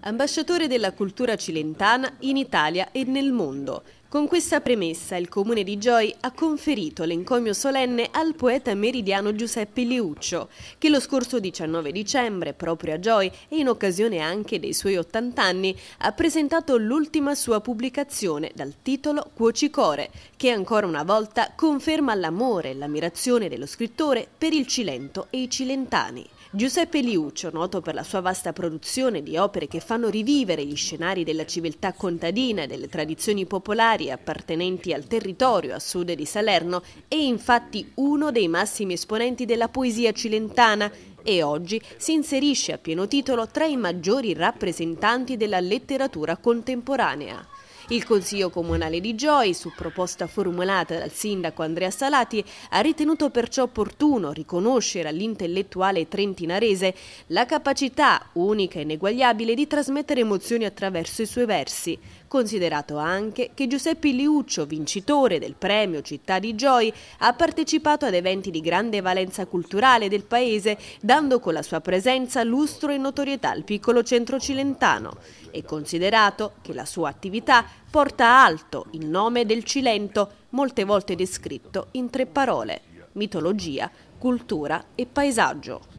ambasciatore della cultura cilentana in Italia e nel mondo. Con questa premessa il comune di Gioia ha conferito l'encomio solenne al poeta meridiano Giuseppe Liuccio, che lo scorso 19 dicembre, proprio a Gioia e in occasione anche dei suoi 80 anni, ha presentato l'ultima sua pubblicazione dal titolo Cuocicore, che ancora una volta conferma l'amore e l'ammirazione dello scrittore per il Cilento e i cilentani. Giuseppe Liuccio, noto per la sua vasta produzione di opere che fanno rivivere gli scenari della civiltà contadina e delle tradizioni popolari appartenenti al territorio a sud di Salerno, è infatti uno dei massimi esponenti della poesia cilentana e oggi si inserisce a pieno titolo tra i maggiori rappresentanti della letteratura contemporanea. Il Consiglio Comunale di Gioi, su proposta formulata dal sindaco Andrea Salati, ha ritenuto perciò opportuno riconoscere all'intellettuale trentinarese la capacità unica e ineguagliabile di trasmettere emozioni attraverso i suoi versi, considerato anche che Giuseppe Liuccio, vincitore del premio Città di Gioi, ha partecipato ad eventi di grande valenza culturale del paese, dando con la sua presenza lustro e notorietà al piccolo centro cilentano, e considerato che la sua attività porta alto il nome del Cilento, molte volte descritto in tre parole, mitologia, cultura e paesaggio.